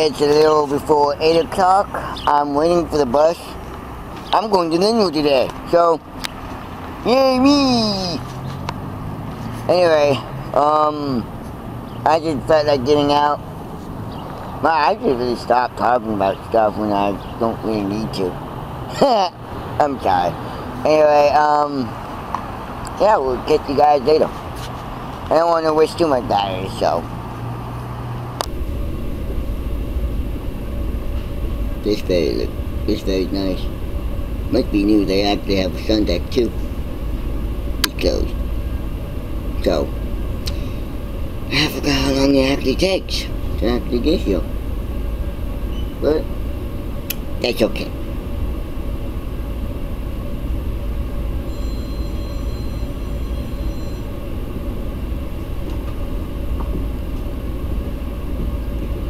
It's a little before 8 o'clock. I'm waiting for the bus. I'm going to Lynnwood today, so yay me! Anyway, um, I just felt like getting out. Well, I should really stop talking about stuff when I don't really need to. I'm sorry. Anyway, um, yeah, we'll get you guys later. I don't want to waste too much battery, so. This very this very nice. Must be new. They actually have a sun deck too. It's closed. So, I forgot how long it actually takes to actually get here. But that's okay.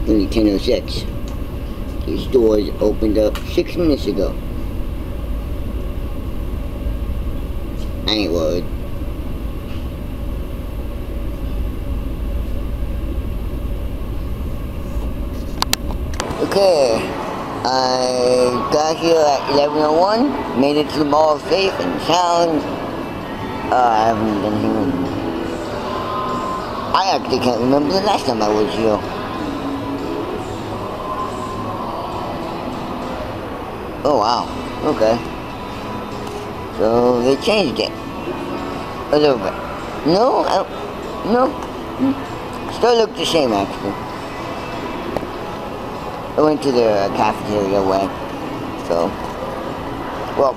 Only 10.06. The doors opened up six minutes ago. I ain't worried. Okay, I got here at 11.01, made it to the mall safe and sound. Uh, I haven't been here. I actually can't remember the last time I was here. Oh wow, okay. So they changed it. A little bit. No, I, no. Still look the same actually. I went to the cafeteria way. So, well,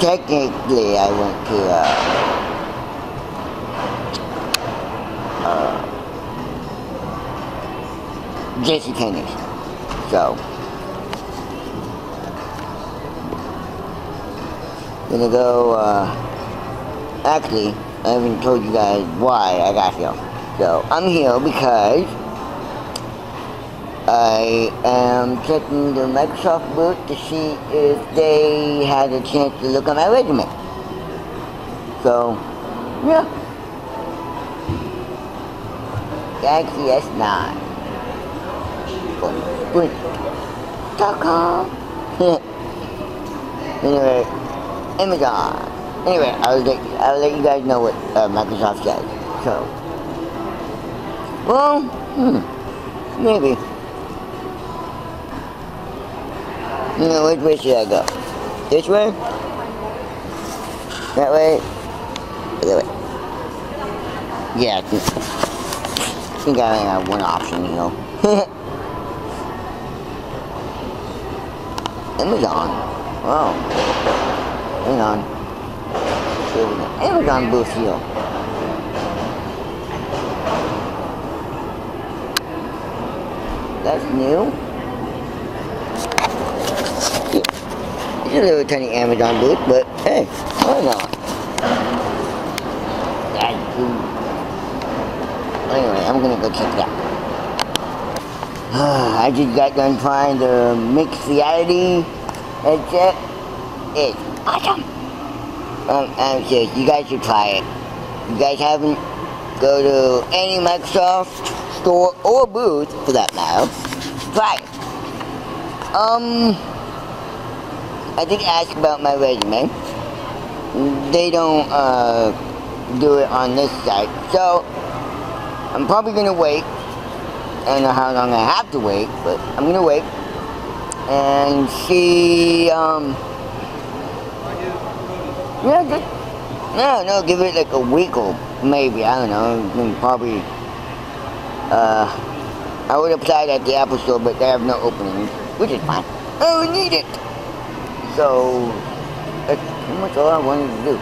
technically I went to, uh, uh, J.C. Penney's. So, gonna go, uh, actually, I haven't told you guys why I got here. So, I'm here because I am checking the Microsoft booth to see if they had a chance to look at my resume. So, yeah. Galaxy S9. Sprint.com. anyway, Amazon. Anyway, I'll let, I'll let you guys know what uh, Microsoft says. So, well, hmm, maybe. You know, which way should I go? This way? That way? That way? Yeah, I think, I think I only have one option, you know. Amazon. Wow. Hang on. Amazon booth here. That's new. It's a little tiny Amazon booth, but hey, why not? That's. Anyway, I'm gonna go check that. I just got done trying to mix the mixed reality headset. It's awesome. Um, I'm serious, you guys should try it. You guys haven't, go to any Microsoft store or booth, for that matter, try it. Um, I did ask about my resume. They don't uh, do it on this site, so I'm probably gonna wait. I don't know how long I have to wait, but I'm gonna wait and see. Um, yeah, just, no, no, give it like a week or maybe I don't know. Probably. Uh, I would apply at the Apple Store, but they have no openings, which is fine. I don't need it. So, that's pretty much all I wanted to do.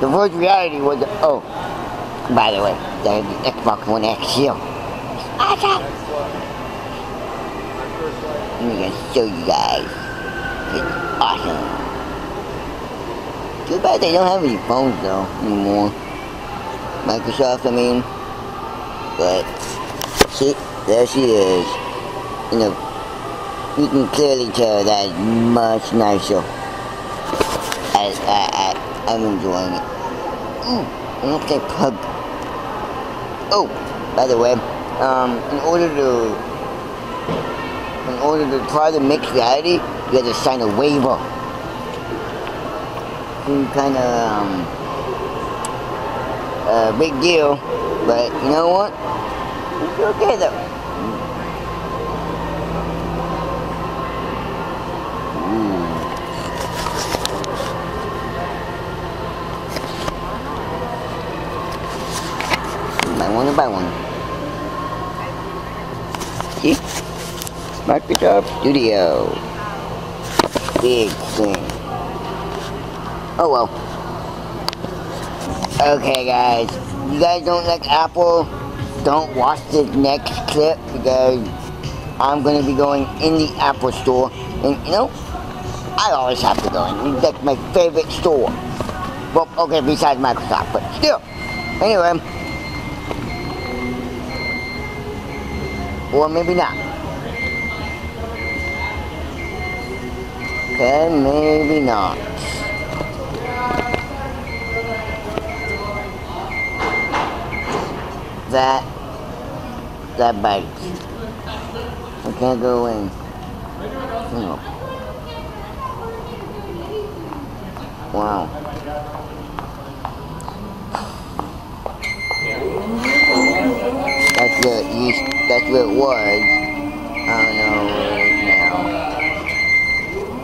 The virtual reality was, oh, by the way, the, Xbox One X here. Awesome! Let me just show you guys. It's awesome. Too bad they don't have any phones though, anymore. Microsoft, I mean. But, see, there she is. You know, you can clearly tell that much nicer. I, I, I, I'm enjoying it. Ooh, I don't pug. Oh, by the way, um, in order to in order to try the mixed reality, you have to sign a waiver. Kind of um, a big deal, but you know what? It's okay though. Buy one, buy one. See? Microsoft Studio. Big thing. Oh well. Okay guys, you guys don't like Apple, don't watch this next clip because I'm gonna be going in the Apple store and you know, I always have to go in. That's my favorite store. Well, okay, besides Microsoft, but still. Anyway. Or maybe not. Okay, maybe not. That, that bites. I can't go in. No. Wow. That's it used, that's where it was. I don't know where it is now.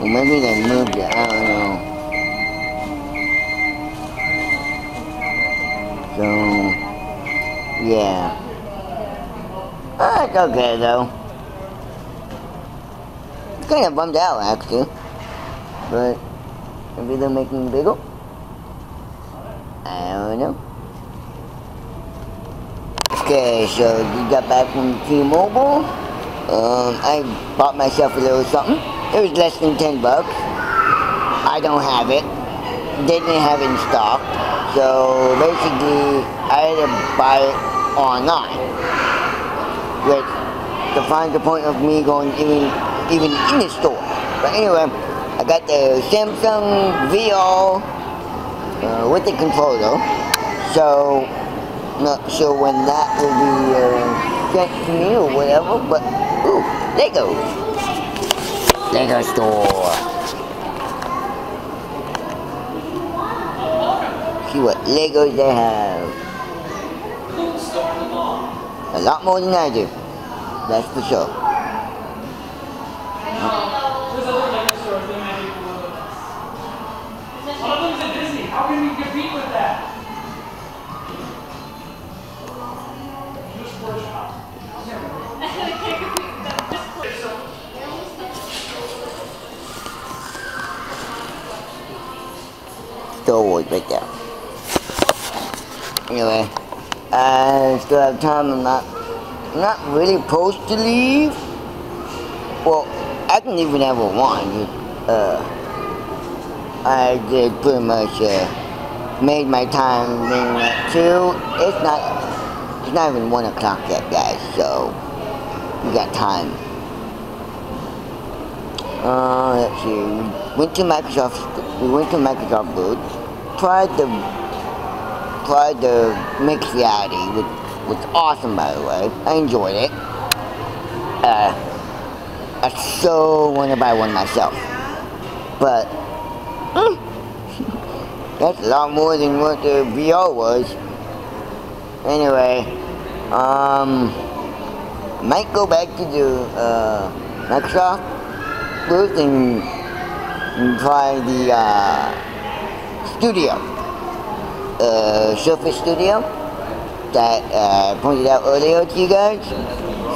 Well, maybe they moved it, I don't know. So, yeah. Oh, it's okay though. Kind of bummed out actually. But, maybe they're making bigger? I don't know. Okay, so we got back from T-Mobile. Um, I bought myself a little something. It was less than 10 bucks. I don't have it. Didn't have it in stock. So basically, I had to buy it online. Which defines the point of me going even, even in the store. But anyway, I got the Samsung VR uh, with the controller. So not sure when that will be uh, sent to me or whatever, but ooh, Lego. Lego store. See what Legos they have. A lot more than I do. That's for sure. With that? Just workshop. Right there. Anyway, I still have time. I'm not, I'm not really supposed to leave. Well, I leave whenever I want. Uh, I did pretty much uh, made my time being at two. It's not, it's not even one o'clock yet, guys. So we got time. Uh, let's see. We went to Microsoft. We went to Microsoft booth. Tried the tried the reality, which was awesome by the way. I enjoyed it. Uh, I so want to buy one myself, but mm, that's a lot more than what the VR was. Anyway, um, might go back to the uh, Microsoft booth and, and try the uh, studio, uh, Surface Studio that uh, I pointed out earlier to you guys.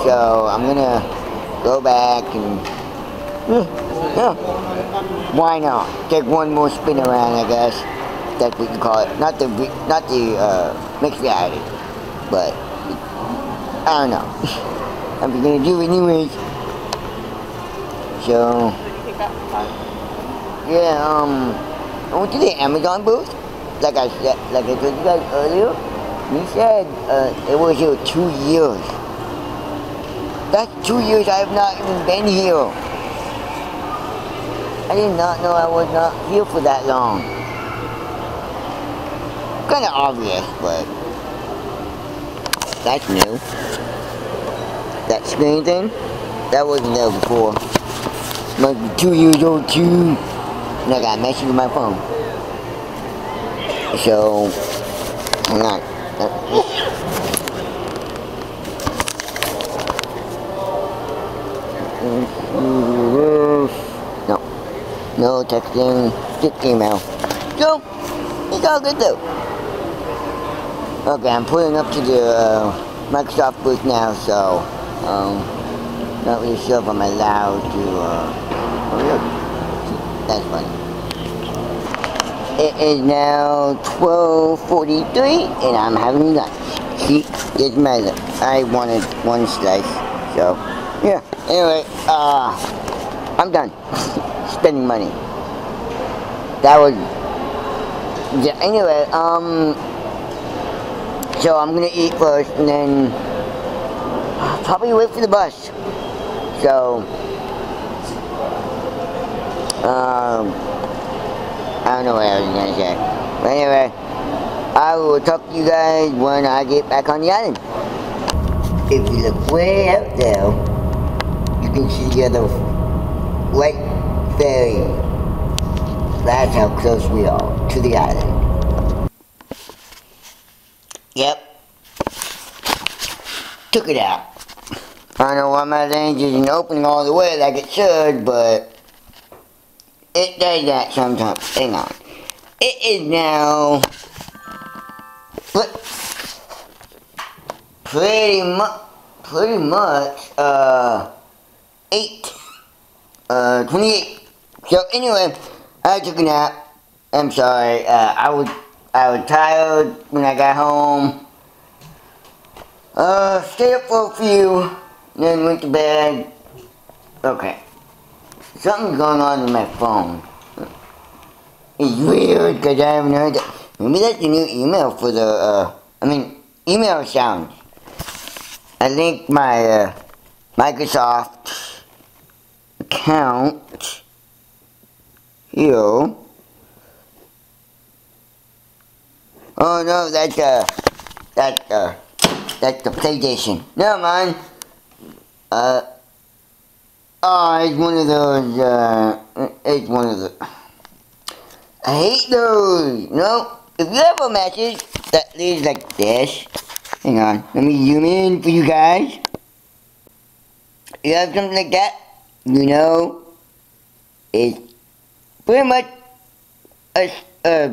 So I'm gonna go back and yeah, yeah. why not? Take one more spin around, I guess. That we can call it. Not the not the uh, mixed reality, but I don't know. I'm gonna do it anyways. So yeah, um, I went to the Amazon booth. Like I said, like I told you guys earlier. He said uh, it was here two years. That's two years I have not even been here. I did not know I was not here for that long. Kinda obvious, but that's new. That screen thing, that wasn't there before. Must be two years old too. And I got message on my phone. So, hang on. No. No texting, just email. So, it's all good though. Okay, I'm pulling up to the uh, Microsoft booth now, so, um, not really sure if I'm allowed to, uh, oh look, that's funny. It is now 12.43 and I'm having lunch. See, my lunch. I wanted one slice, so, yeah. Anyway, uh, I'm done spending money. That was, yeah, anyway, um, so I'm gonna eat first and then probably wait for the bus. So, um, I don't know what I was gonna say. But anyway, I will talk to you guys when I get back on the island. If you look way out there, you can see the other white ferry. That's how close we are to the island. Yep. Took it out. I know why my lens isn't opening all the way like it should, but it does that sometimes. Hang on. It is now pretty much pretty much uh eight uh 28. So anyway, I took a nap. I'm sorry. Uh, I was I was tired when I got home. Uh, stayed up for a few, then went to bed. Okay. Something's going on in my phone. It's weird because I haven't heard that. Maybe that's the new email for the, uh, I mean, email sounds. I linked my uh, Microsoft account here. Oh no, that's uh, that's uh, that's the PlayStation. Never mind. Uh. Oh, it's one of those, uh, it's one of the, I hate those, no, if you have a message that reads like this, hang on, let me zoom in for you guys, you have something like that, you know, it's pretty much a, uh,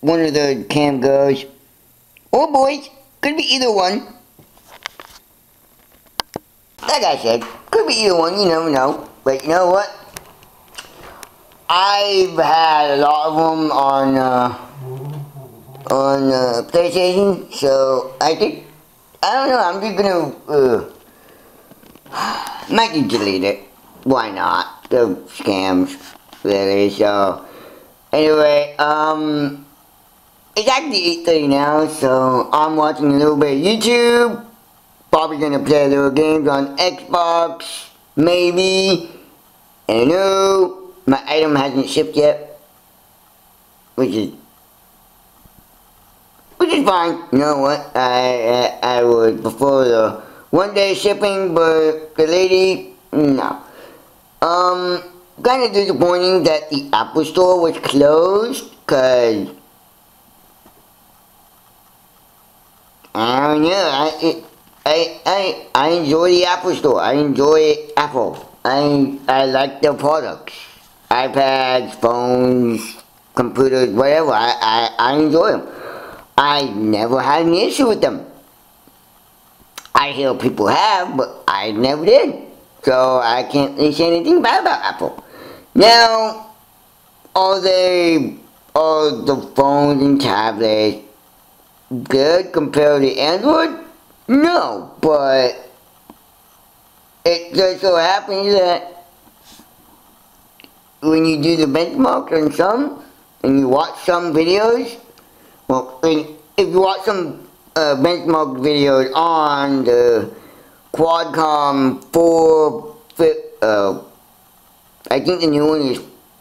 one of the cam girls, or boys, could be either one, like I said, could be either one, you never know. But you know what? I've had a lot of them on uh, on uh, PlayStation, so I think I don't know. I'm just gonna uh, might just delete it. Why not? The scams, really. So anyway, um, it's actually 8:30 now, so I'm watching a little bit of YouTube. Probably gonna play little games on Xbox, maybe. And no, my item hasn't shipped yet, which is which is fine. You know what? I I, I would prefer the one day shipping, but the lady no. Um, kind of disappointing that the Apple Store was closed, cause I don't know. I, it, I, I, I enjoy the Apple Store. I enjoy Apple. I, I like their products. iPads, phones, computers, whatever. I, I, I enjoy them. I never had an issue with them. I hear people have, but I never did. So I can't really say anything bad about Apple. Now, are they, are the phones and tablets good compared to Android? No, but it just so happens that when you do the benchmark on some, and you watch some videos, well, if you watch some uh, benchmark videos on the Qualcomm 4, uh, I think the new one is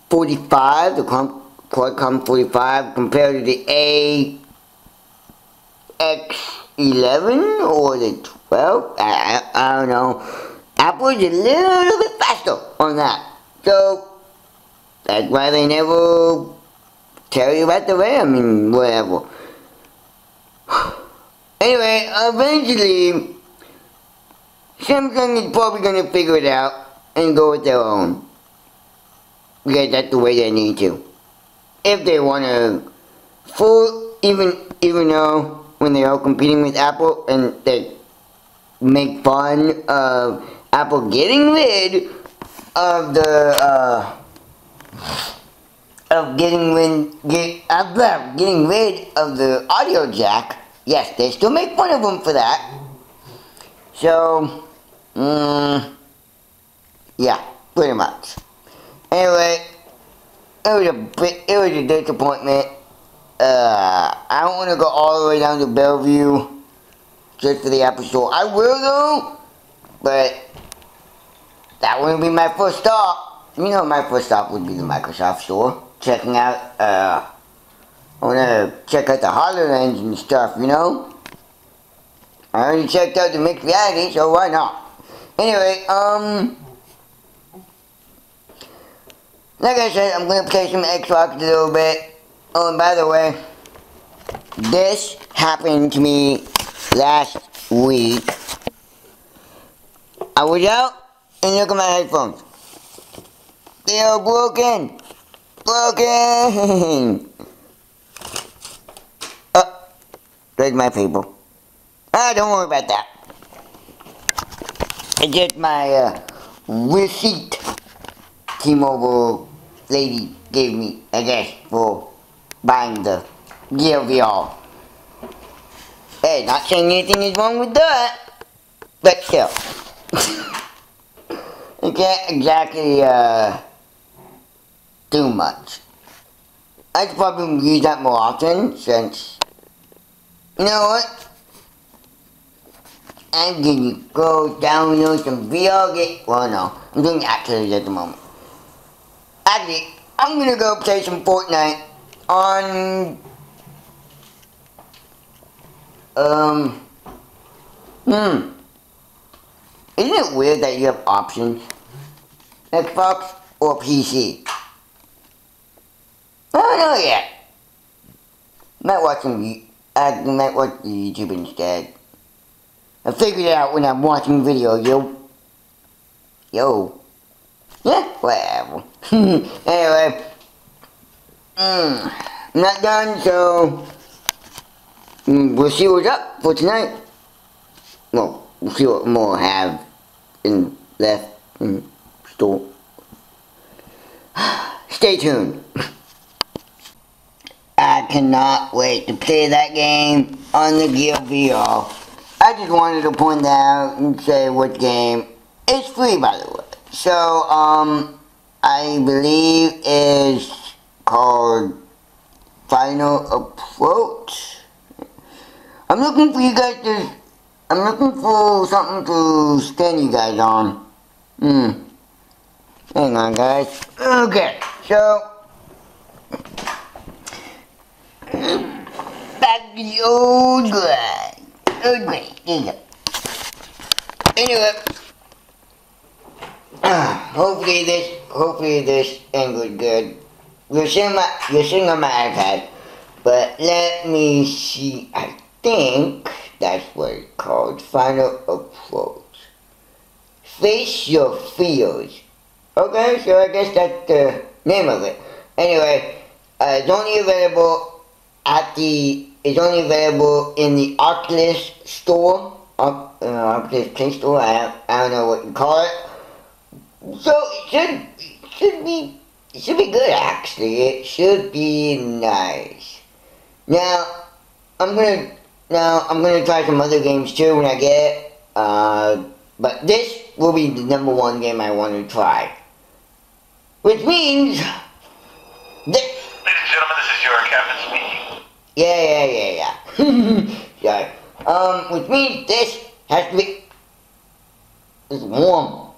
45, the Qualcomm 45 compared to the A X 11 or the 12? I, I, I don't know. Apple is a little bit faster on that. So, that's why they never tell you about the RAM and whatever. Anyway, eventually, Samsung is probably going to figure it out and go with their own. Because that's the way they need to. If they want to full, even, even though when they are all competing with Apple and they make fun of Apple getting rid of the, uh, of getting rid, get, uh, getting rid of the audio jack, yes, they still make fun of them for that. So, mm, yeah, pretty much. Anyway, it was a bit, it was a disappointment. Uh, I don't want to go all the way down to Bellevue just for the Apple Store. I will though, but that wouldn't be my first stop. You know, my first stop would be the Microsoft Store, checking out. Uh, I want to check out the HoloLens and stuff. You know. I already checked out the mixed reality, so why not? Anyway, um, like I said, I'm gonna play some Xbox a little bit. Oh, and by the way, this happened to me last week. I was out and look at my headphones. They are broken. Broken. oh, there's my people. Ah, don't worry about that. It's just my uh, receipt T-Mobile lady gave me, I guess, for the Gear VR. Hey, not saying anything is wrong with that, but still. you can't exactly uh, do much. I should probably use that more often since, you know what? I'm gonna go download some VR game. Well, no, I'm doing activities at the moment. Actually, I'm gonna go play some Fortnite on. Um. Hmm. Isn't it weird that you have options? Xbox or PC? I don't know yet. Might watch some. I might watch YouTube instead. I figured it out when I'm watching video, yo. Yo. Yeah, whatever. anyway. Not done, so we'll see what's up for tonight. Well, we'll see what more I have in left in store. Stay tuned. I cannot wait to play that game on the Gear VR. I just wanted to point out and say what game. It's free, by the way. So, um, I believe is called Final Approach. I'm looking for you guys to. I'm looking for something to stand you guys on. Hmm. Hang on, guys. Okay, so. Back to the old guy. Oh, great. There you go. Anyway. Hopefully this, hopefully this angle's good. You're seeing my, you're seeing on my iPad. But let me see. I think that's what it's called. Final approach. Face your fears. Okay, so I guess that's the name of it. Anyway, uh, it's only available at the it's only available in the Oculus store, uh, Oculus Play Store. I, I don't know what you call it. So it should it should be it should be good actually. It should be nice. Now I'm gonna now I'm gonna try some other games too when I get it. Uh, but this will be the number one game I want to try. Which means that. Ladies and gentlemen, this is your captain speaking. Yeah, yeah, yeah, yeah. yeah. Um, which means this has to be. It's warm.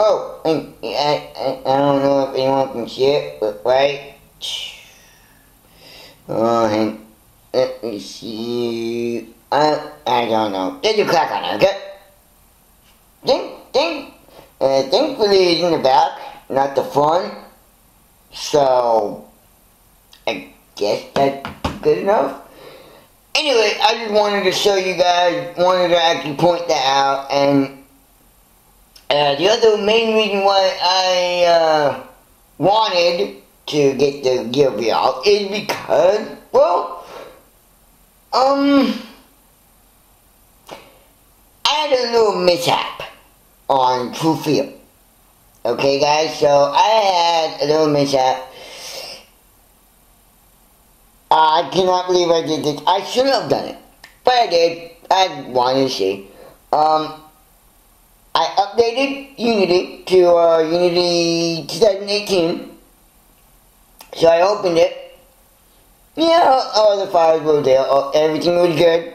Oh, I, I, I don't know if anyone can see it, but right. Oh, and let me see. I, I don't know. Did you click on it, okay? and thankfully it's in the back, not the front. So, I guess that's good enough. Anyway, I just wanted to show you guys, wanted to actually point that out, and uh, the other main reason why I uh, wanted to get the Gear VR is because, well, um, I had a little mishap on True Field. Okay, guys, so I had a little mishap. I cannot believe I did this. I shouldn't have done it, but I did. I wanted to see. Um, I updated Unity to uh, Unity 2018. So I opened it. Yeah, all the files were there. Everything was good.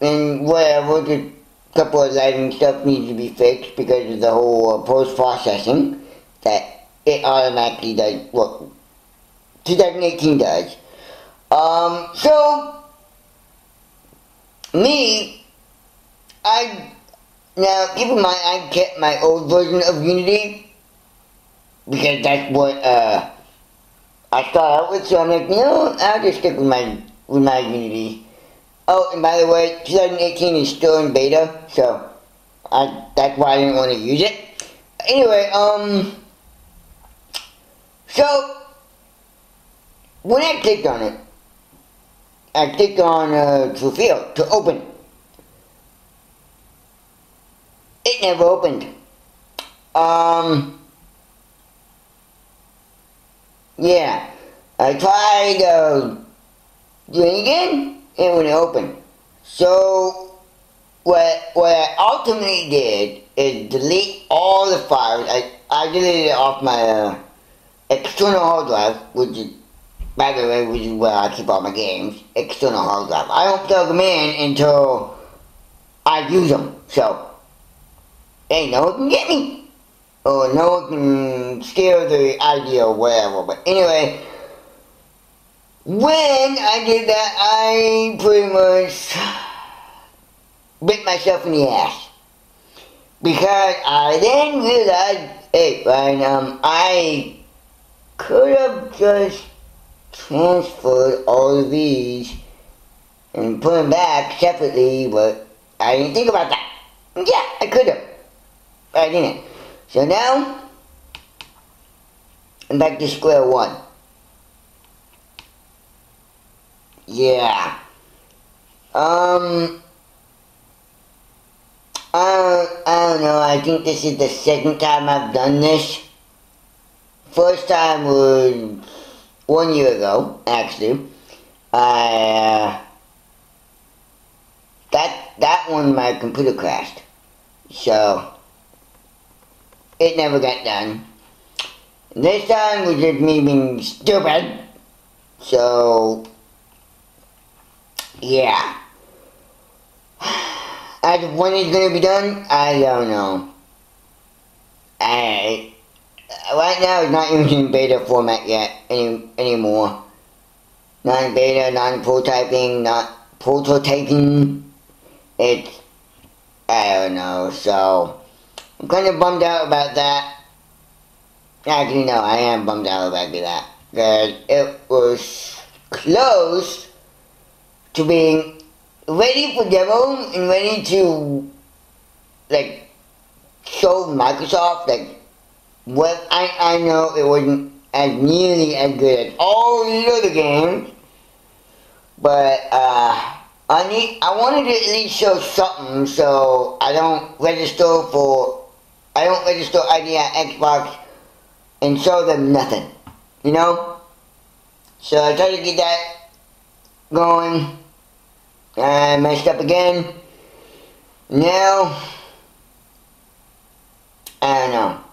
And whatever, just a couple of lighting stuff needs to be fixed because of the whole uh, post-processing that it automatically does what 2018 does. Um, so, me, I now, keep in mind, I kept my old version of Unity because that's what uh, I started out with. So I'm like, you know, I'll just stick with my with my Unity. Oh, and by the way, 2018 is still in beta, so I that's why I didn't want to use it. Anyway, um, so when I clicked on it, I clicked on uh, to field to open. It never opened. Um, yeah, I tried uh, doing it again, it wouldn't open. So, what, what I ultimately did is delete all the files. I, I deleted it off my uh, external hard drive, which is, by the way, which is where I keep all my games. External hard drive. I don't plug them in until I use them. So, hey, no one can get me. Or no one can steal the idea or whatever. But anyway, when I did that, I pretty much bit myself in the ass. Because I then realized, hey, Ryan, um, I could have just transferred all of these and put them back separately, but I didn't think about that. Yeah, I could have. I didn't. So now, I'm back to square one. Yeah. Um, I, I don't know, I think this is the second time I've done this. First time was one year ago, actually. I, uh, that, that one my computer crashed. So, it never got done. This time was just me being stupid. So, yeah. As of when it's gonna be done, I don't know. I, right now it's not using beta format yet any, anymore. Not beta, not in prototyping, not prototyping. It's, I don't know, so kind of bummed out about that. Actually, no, I am bummed out about that. Because it was close to being ready for demo and ready to, like, show Microsoft, like, what I, I know it wasn't as nearly as good as all the other games, but, uh, I need, I wanted to at least show something so I don't register for I don't register ID at Xbox and show them nothing. You know? So I tried to get that going. I messed up again. Now, I don't know.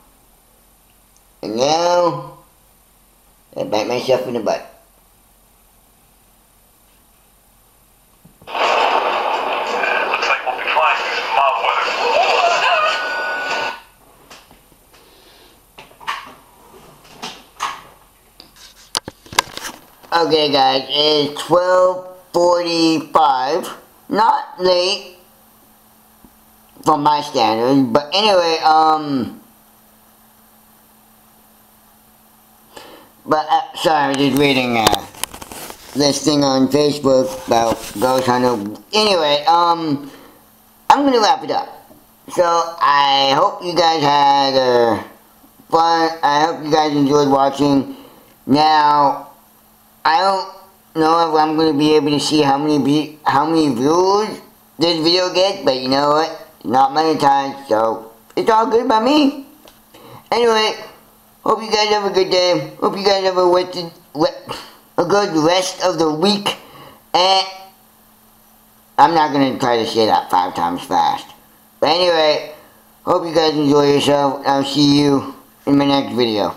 And now, I bite myself in the butt. Okay guys, it's 12.45, not late from my standards, but anyway, um, but uh, sorry, I was just reading uh, this thing on Facebook about Ghost Hunter. Anyway, um, I'm going to wrap it up. So, I hope you guys had uh, fun. I hope you guys enjoyed watching. Now, I don't know if I'm gonna be able to see how many how many views this video gets, but you know what? Not many times, so it's all good by me. Anyway, hope you guys have a good day. Hope you guys have a, a good rest of the week. And I'm not going to try to say that five times fast. But anyway, hope you guys enjoy yourself. I'll see you in my next video.